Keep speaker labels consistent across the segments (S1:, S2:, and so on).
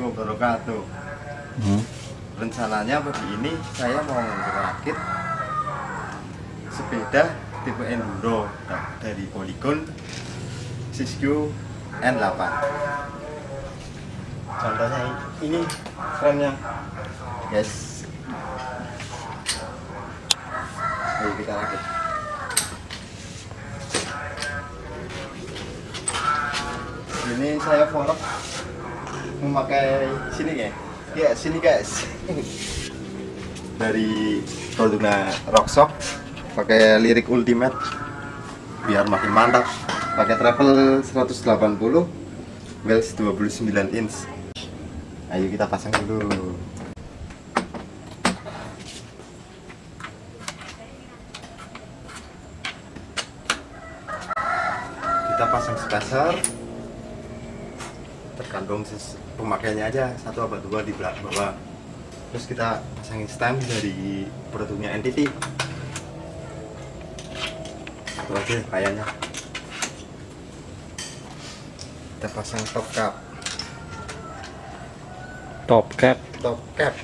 S1: wabarakatuh.
S2: Hmm.
S1: Rencananya pagi ini saya mau merakit sepeda tipe enduro dari Polygon Siskiyou N8. Contohnya ini frame-nya, guys. Ayo kita rakit. Ini saya forok memakai sini ya ya sini guys. Dari produknya Rockshox pakai lirik ultimate biar makin mantap. Pakai travel 180 wheels 29 inch. Ayo kita pasang dulu. Kita pasang spacer tergantung pemakaiannya aja satu apa dua di belakang bawah. Terus kita pasangin stem dari produknya entity itu aja kayaknya. Kita pasang top cap.
S2: Top cap.
S1: top cap.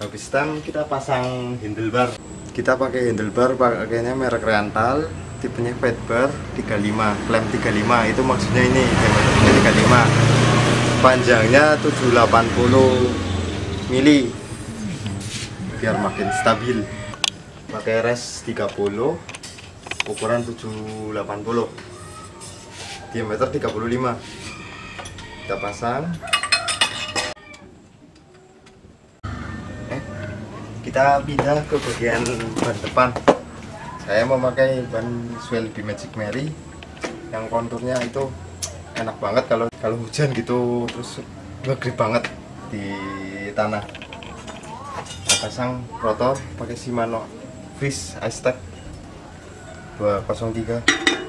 S1: Habis stem kita pasang handlebar. Kita pakai handlebar pakainya merek rental tipenya fat bar 35 klem 35 itu maksudnya ini diameternya 35 panjangnya 780 mili. Biar makin stabil. Pakai res 30 ukuran 780 diameter 35 kita pasang. Eh, kita pindah ke bagian ban depan saya memakai ban Swelby Magic Mary. Yang konturnya itu enak banget kalau kalau hujan gitu terus ngegrip banget di tanah. Pasang rotor pakai Shimano Fish Aztec 203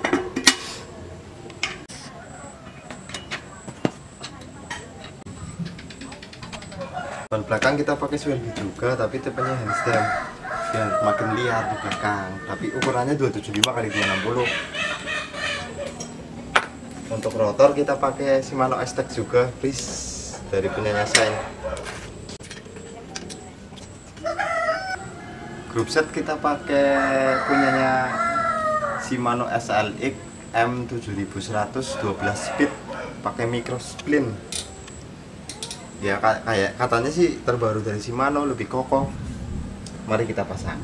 S1: ban belakang kita pakai Swelby juga tapi tipenya handstem biar makin liar di belakang. Tapi ukurannya 275 kali 260 untuk rotor kita pakai Shimano Aztec juga please dari punyanya Shine. Grup set kita pakai punyanya Shimano SLX M7100 12 speed pakai micro splint ya ka- kayak katanya sih terbaru dari Shimano lebih kokoh. Mari kita pasang.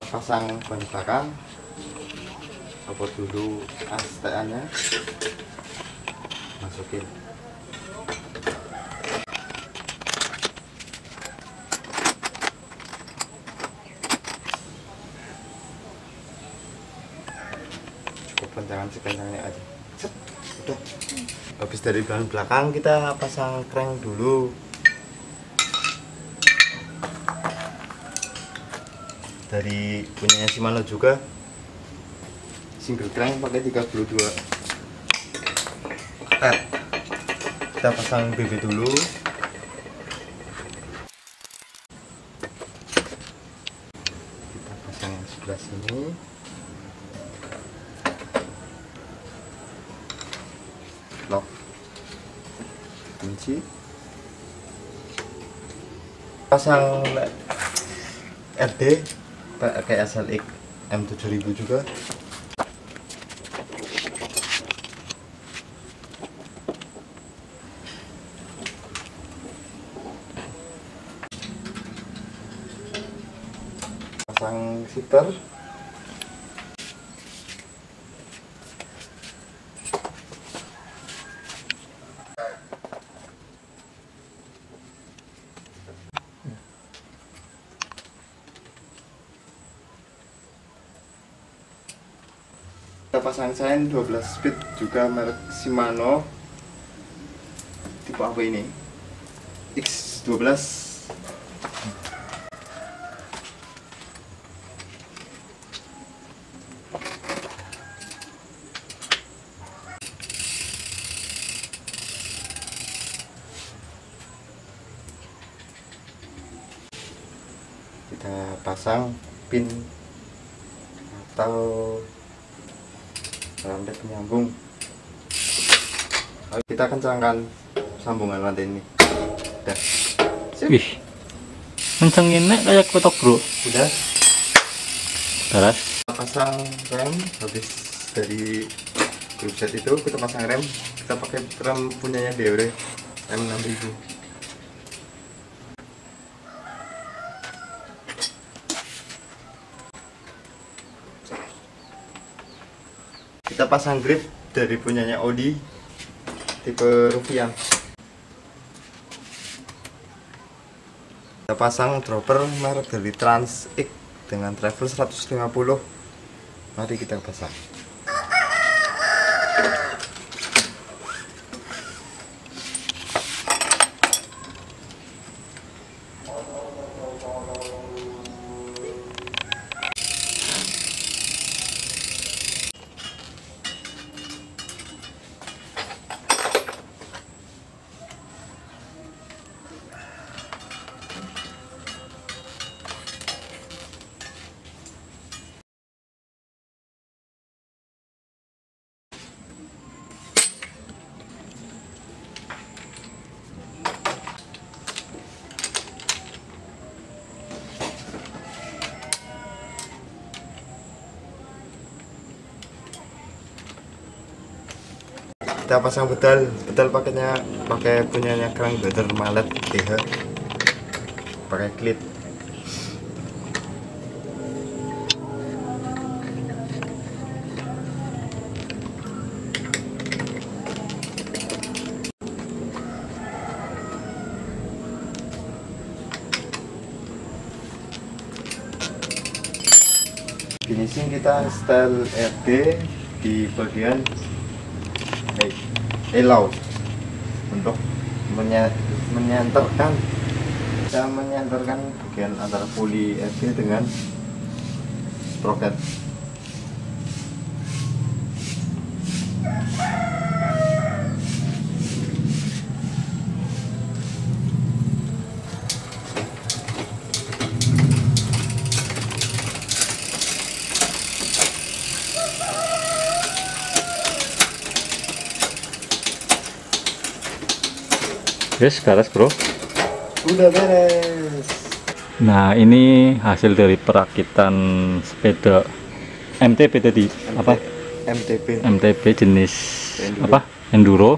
S1: Pasang ban belakang. Copot dulu STA nya masukin cukup kencangan sekencangnya aja. Set, udah. Habis dari bahan belakang kita pasang crank dulu. Dari punyanya Shimano juga. Single crank pakai 32 tet kita pasang BB dulu. Kita pasang yang sebelah sini kunci pasang RD pakai SLX M7000 juga. Pasang shifter pasang sign 12 speed juga merek Shimano. Tipe apa ini? X12 kita pasang pin atau sampai penyambung. Lalu kita kencangkan sambungan lantai ini. Udah Siap.
S2: wih. Kencangin kayak kotak bro.
S1: Udah.
S2: Terus
S1: pasang rem habis dari grup set itu kita pasang rem. Kita pakai rem punyanya Deore M6000 kita pasang grip dari punyanya Audi tipe Rufian. Kita pasang dropper merek dari Trans X dengan travel 150 mari kita pasang kita pasang bedal bedal pakainya pakai punyanya kerang butter malet DH pakai klit finishing kita style RD di bagian eh, elau untuk menyenterkan kita menyenterkan bagian antara puli RD dengan sprocket
S2: Yes, beres bro.
S1: udah beres
S2: Nah ini hasil dari perakitan sepeda MTB tadi apa?
S1: MTB
S2: MTB jenis
S1: Enduro.
S2: apa? Enduro.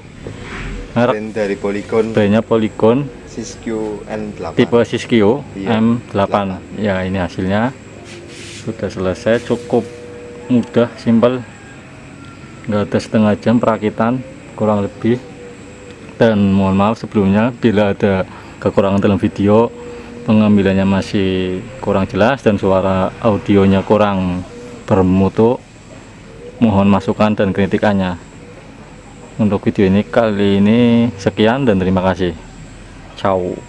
S2: Merek
S1: dari Polygon
S2: banyak Polygon
S1: Siskiyou N8
S2: tipe Siskiyou
S1: Iya,
S2: M8. Ya ini hasilnya sudah selesai cukup mudah simpel nggak ada setengah jam perakitan kurang lebih dan mohon maaf sebelumnya bila ada kekurangan dalam video pengambilannya masih kurang jelas dan suara audionya kurang bermutu mohon masukan dan kritikannya. Untuk video ini kali ini sekian dan terima kasih. Ciao